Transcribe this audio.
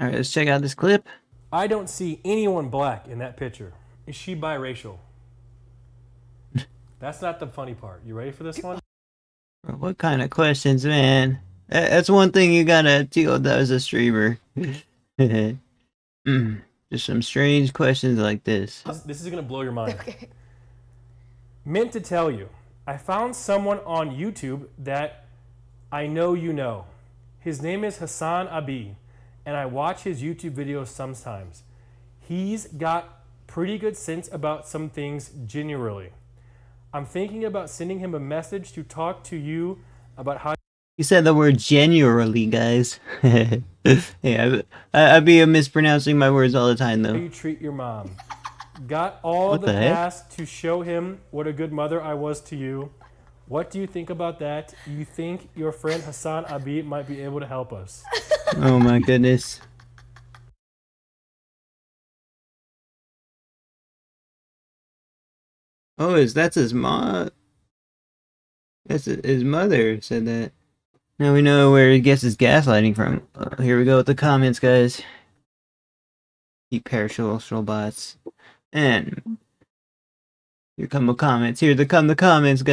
All right, let's check out this clip. I don't see anyone black in that picture. Is she biracial? That's not the funny part. You ready for this one? What kind of questions, man? That's one thing you gotta deal with as a streamer. mm, just some strange questions like this. This is gonna blow your mind. Okay. Meant to tell you, I found someone on YouTube that I know you know. His name is Hasan Abi, and I watch his YouTube videos sometimes. He's got pretty good sense about some things generally. I'm thinking about sending him a message to talk to you about how. You said the word generally, guys. yeah, I, would be mispronouncing my words all the time, though. How you treat your mom. Got all what the, the past to show him what a good mother I was to you. What do you think about that? You think your friend Hasan Abi might be able to help us? Oh my goodness. Oh, is that's his mom? That's his mother said that. Now we know where he gets his gaslighting from. Uh, here we go with the comments, guys. Keep perishable bots. And here come the comments. Here to come the comments, guys.